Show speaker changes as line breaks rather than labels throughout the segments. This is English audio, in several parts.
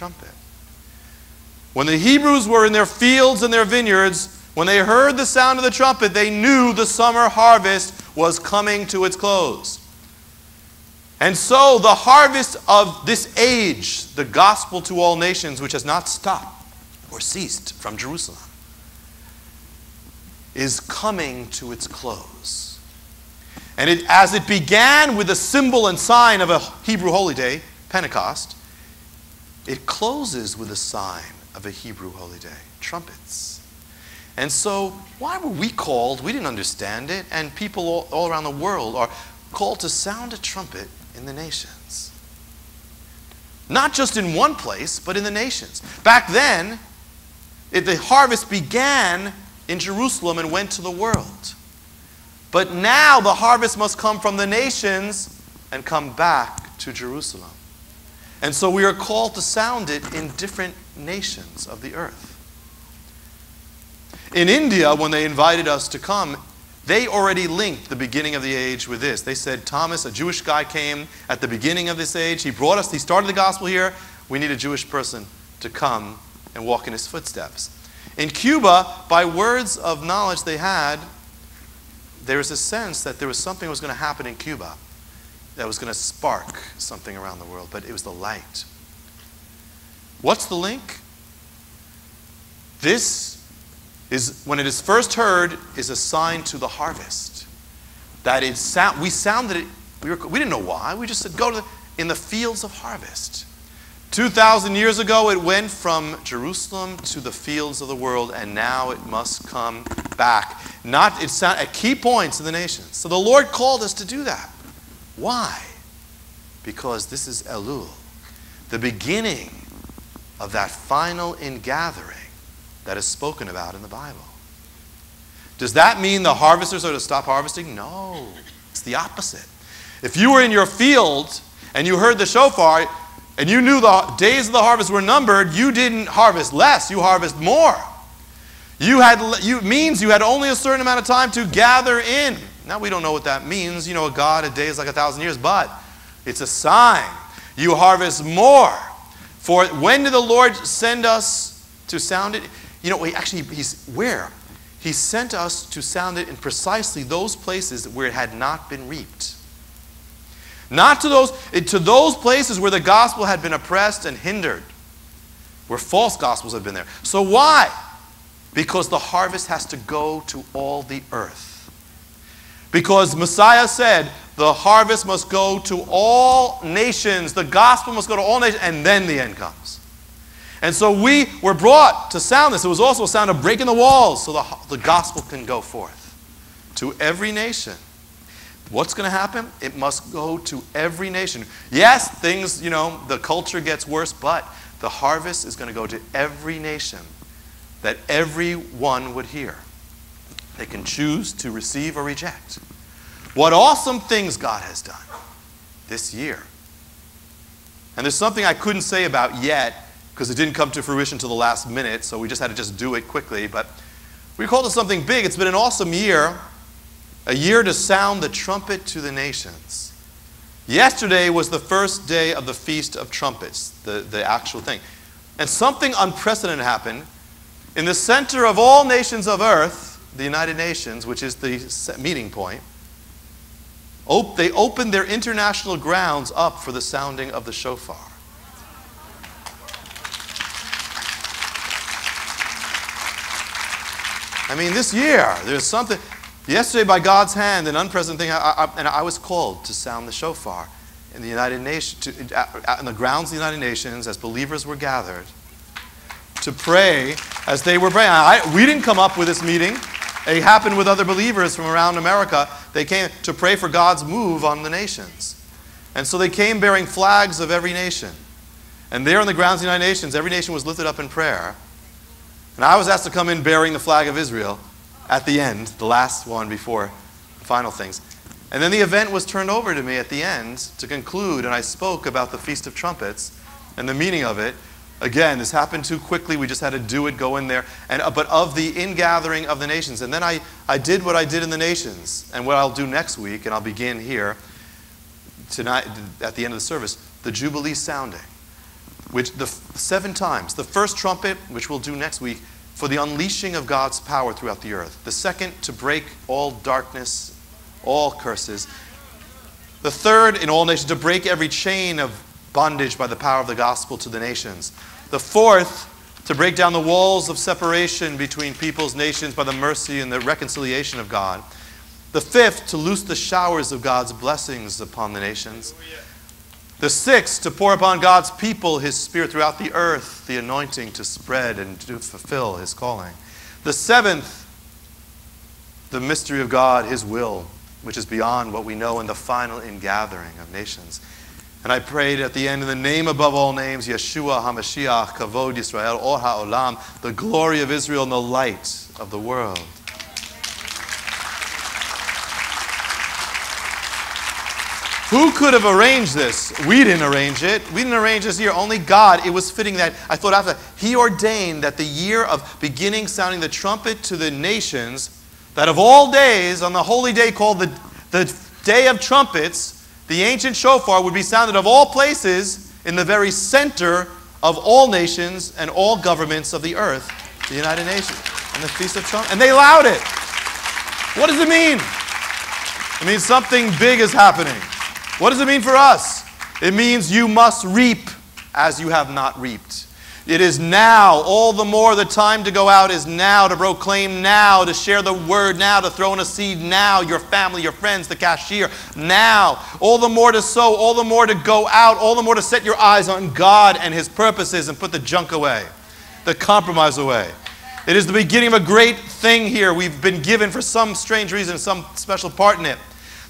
trumpet. When the Hebrews were in their fields and their vineyards, when they heard the sound of the trumpet, they knew the summer harvest was coming to its close. And so the harvest of this age, the gospel to all nations, which has not stopped or ceased from Jerusalem, is coming to its close. And it, as it began with a symbol and sign of a Hebrew holy day, Pentecost, it closes with a sign of a Hebrew holy day, trumpets. And so, why were we called? We didn't understand it, and people all, all around the world are called to sound a trumpet in the nations. Not just in one place, but in the nations. Back then, it, the harvest began in Jerusalem and went to the world. But now the harvest must come from the nations and come back to Jerusalem. And so we are called to sound it in different nations of the earth. In India, when they invited us to come, they already linked the beginning of the age with this. They said, Thomas, a Jewish guy, came at the beginning of this age. He brought us, he started the gospel here. We need a Jewish person to come and walk in his footsteps. In Cuba, by words of knowledge they had, there was a sense that there was something that was going to happen in Cuba that was going to spark something around the world, but it was the light. What's the link? This is, when it is first heard, is a sign to the harvest. That it sound, we sounded it, we, were, we didn't know why, we just said, go to the, in the fields of harvest. 2,000 years ago, it went from Jerusalem to the fields of the world, and now it must come back. Not it's at key points in the nations. So the Lord called us to do that. Why? Because this is Elul, the beginning of that final ingathering that is spoken about in the Bible. Does that mean the harvesters are to stop harvesting? No, it's the opposite. If you were in your field and you heard the shofar, and you knew the days of the harvest were numbered, you didn't harvest less, you harvest more. You had you means you had only a certain amount of time to gather in. Now we don't know what that means. You know, a God, a day is like a thousand years, but it's a sign. You harvest more. For when did the Lord send us to sound it? You know, actually, he's where? He sent us to sound it in precisely those places where it had not been reaped. Not to those, to those places where the gospel had been oppressed and hindered, where false gospels had been there. So why? Because the harvest has to go to all the earth. Because Messiah said, the harvest must go to all nations, the gospel must go to all nations, and then the end comes. And so we were brought to sound this. It was also a sound of breaking the walls so the, the gospel can go forth to every nation. What's going to happen? It must go to every nation. Yes, things, you know, the culture gets worse, but the harvest is going to go to every nation that everyone would hear. They can choose to receive or reject. What awesome things God has done this year. And there's something I couldn't say about yet because it didn't come to fruition until the last minute, so we just had to just do it quickly. But we called it something big. It's been an awesome year a year to sound the trumpet to the nations. Yesterday was the first day of the Feast of Trumpets, the, the actual thing. And something unprecedented happened. In the center of all nations of earth, the United Nations, which is the meeting point, op- they opened their international grounds up for the sounding of the shofar. I mean, this year, there's something. Yesterday, by God's hand, an unprecedented thing, I, I, and I was called to sound the shofar in the United Nations, in the grounds of the United Nations, as believers were gathered, to pray as they were praying. I, we didn't come up with this meeting. It happened with other believers from around America. They came to pray for God's move on the nations. And so they came bearing flags of every nation. And there on the grounds of the United Nations, every nation was lifted up in prayer. And I was asked to come in bearing the flag of Israel at the end, the last one before the final things. And then the event was turned over to me at the end to conclude, and I spoke about the Feast of Trumpets and the meaning of it. Again, this happened too quickly. We just had to do it, go in there. And, uh, but of the ingathering of the nations. And then I, I did what I did in the nations, and what I'll do next week, and I'll begin here tonight at the end of the service the Jubilee sounding. which the seven times. The first trumpet, which we'll do next week, for the unleashing of God's power throughout the earth. The second, to break all darkness, all curses. The third, in all nations, to break every chain of bondage by the power of the gospel to the nations. The fourth, to break down the walls of separation between peoples, nations by the mercy and the reconciliation of God. The fifth, to loose the showers of God's blessings upon the nations. The sixth, to pour upon God's people his spirit throughout the earth, the anointing to spread and to fulfill his calling. The seventh, the mystery of God, his will, which is beyond what we know in the final ingathering of nations. And I prayed at the end, in the name above all names, Yeshua HaMashiach, Kavod Yisrael, Or HaOlam, the glory of Israel and the light of the world. Who could have arranged this? We didn't arrange it. We didn't arrange this year. Only God. It was fitting that I thought after He ordained that the year of beginning sounding the trumpet to the nations, that of all days, on the holy day called the, the Day of Trumpets, the ancient shofar would be sounded of all places in the very center of all nations and all governments of the earth, the United Nations, and the Feast of Trumpets. And they allowed it. What does it mean? It means something big is happening. What does it mean for us? It means you must reap as you have not reaped. It is now, all the more the time to go out is now, to proclaim now, to share the word now, to throw in a seed now, your family, your friends, the cashier, now. All the more to sow, all the more to go out, all the more to set your eyes on God and His purposes and put the junk away, the compromise away. It is the beginning of a great thing here. We've been given, for some strange reason, some special part in it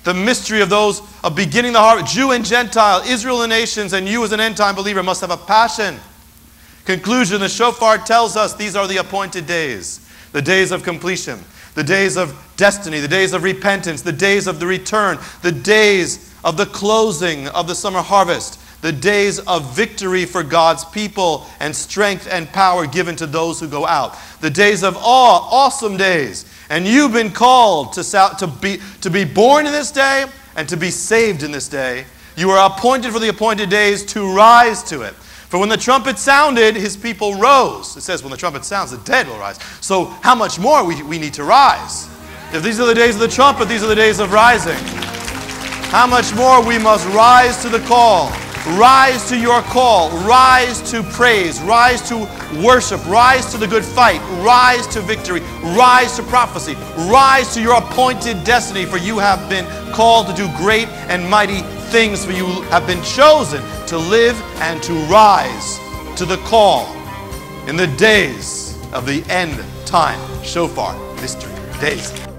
the mystery of those of beginning the harvest, Jew and Gentile, Israel and nations, and you as an end time believer must have a passion. Conclusion the shofar tells us these are the appointed days, the days of completion, the days of destiny, the days of repentance, the days of the return, the days of the closing of the summer harvest, the days of victory for God's people and strength and power given to those who go out, the days of awe, awesome days and you've been called to, to, be, to be born in this day and to be saved in this day. You are appointed for the appointed days to rise to it. For when the trumpet sounded, his people rose. It says, when the trumpet sounds, the dead will rise. So, how much more we, we need to rise? If these are the days of the trumpet, these are the days of rising. How much more we must rise to the call Rise to your call. Rise to praise. Rise to worship. Rise to the good fight. Rise to victory. Rise to prophecy. Rise to your appointed destiny, for you have been called to do great and mighty things, for you have been chosen to live and to rise to the call in the days of the end time. Shofar, mystery, days.